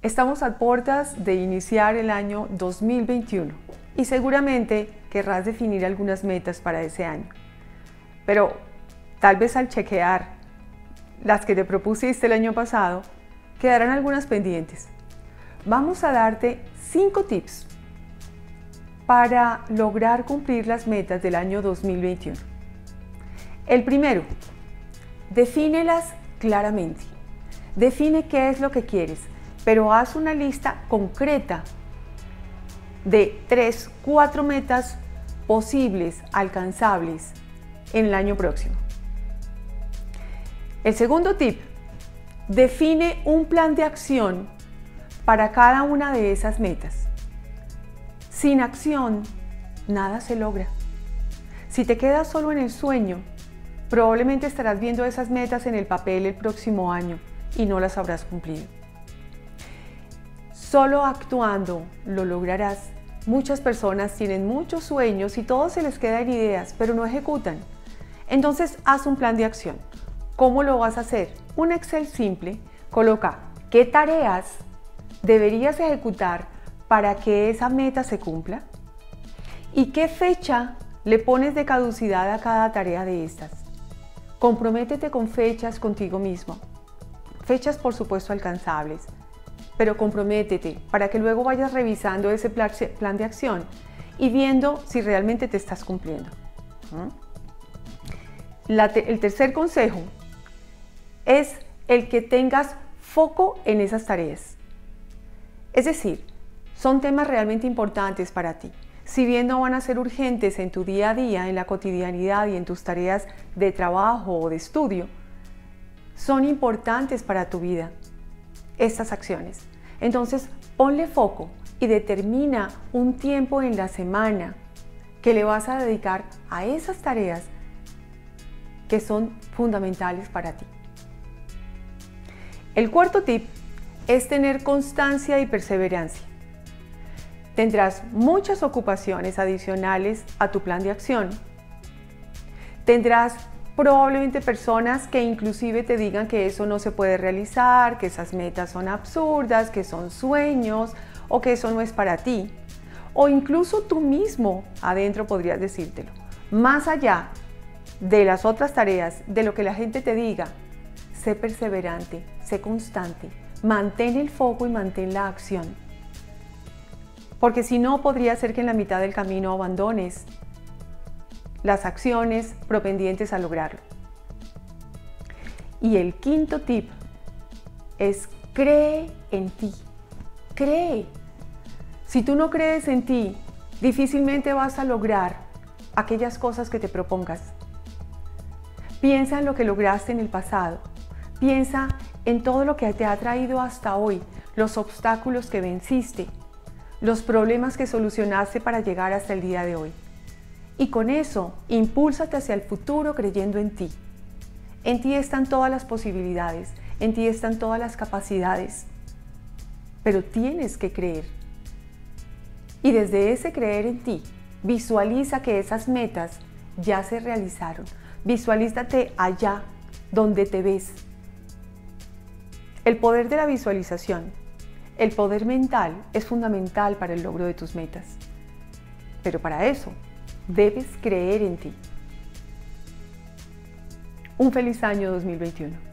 Estamos a puertas de iniciar el año 2021 y seguramente querrás definir algunas metas para ese año. Pero tal vez al chequear las que te propusiste el año pasado, quedarán algunas pendientes. Vamos a darte 5 tips para lograr cumplir las metas del año 2021. El primero, defínelas claramente. Define qué es lo que quieres pero haz una lista concreta de tres, cuatro metas posibles, alcanzables en el año próximo. El segundo tip, define un plan de acción para cada una de esas metas. Sin acción, nada se logra. Si te quedas solo en el sueño, probablemente estarás viendo esas metas en el papel el próximo año y no las habrás cumplido. Solo actuando lo lograrás. Muchas personas tienen muchos sueños y todos se les quedan ideas, pero no ejecutan. Entonces haz un plan de acción. ¿Cómo lo vas a hacer? Un Excel simple. Coloca qué tareas deberías ejecutar para que esa meta se cumpla y qué fecha le pones de caducidad a cada tarea de estas. Comprométete con fechas contigo mismo. Fechas por supuesto alcanzables pero comprométete para que luego vayas revisando ese plan de acción y viendo si realmente te estás cumpliendo. el tercer consejo es el que tengas foco en esas tareas. Es decir, son temas realmente importantes para ti. Si bien no van a ser urgentes en tu día a día, en la cotidianidad y en tus tareas de trabajo o de estudio, son importantes para tu vida estas acciones. Entonces, ponle foco y determina un tiempo en la semana que le vas a dedicar a esas tareas que son fundamentales para ti. El cuarto tip es tener constancia y perseverancia. Tendrás muchas ocupaciones adicionales a tu plan de acción. Tendrás probablemente personas que inclusive te digan que eso no se puede realizar, que esas metas son absurdas, que son sueños o que eso no es para ti. O incluso tú mismo adentro podrías decírtelo. Más allá de las otras tareas, de lo que la gente te diga, sé perseverante, sé constante, mantén el foco y mantén la acción. Porque si no, podría ser que en la mitad del camino abandones las acciones propendientes a lograrlo. Y el quinto tip es cree en ti. Cree. Si tú no crees en ti, difícilmente vas a lograr aquellas cosas que te propongas. Piensa en lo que lograste en el pasado. Piensa en todo lo que te ha traído hasta hoy, los obstáculos que venciste, los problemas que solucionaste para llegar hasta el día de hoy. Y con eso, impúlsate hacia el futuro creyendo en ti. En ti están todas las posibilidades, en ti están todas las capacidades, pero tienes que creer. Y desde ese creer en ti, visualiza que esas metas ya se realizaron. Visualízate allá donde te ves. El poder de la visualización, el poder mental es fundamental para el logro de tus metas. Pero para eso Debes creer en ti. Un feliz año 2021.